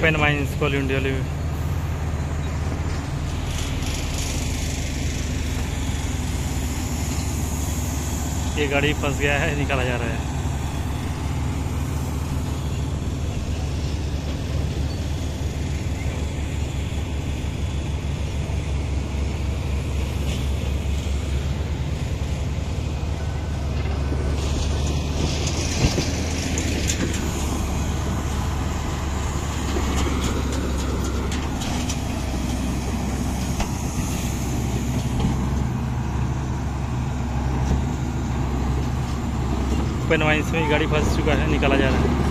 Mines कोल India limited ये गाड़ी फंस गया है निकाला जा रहा है। ओपन माइंस में गाड़ी फंस चुका है निकाला जा रहा है।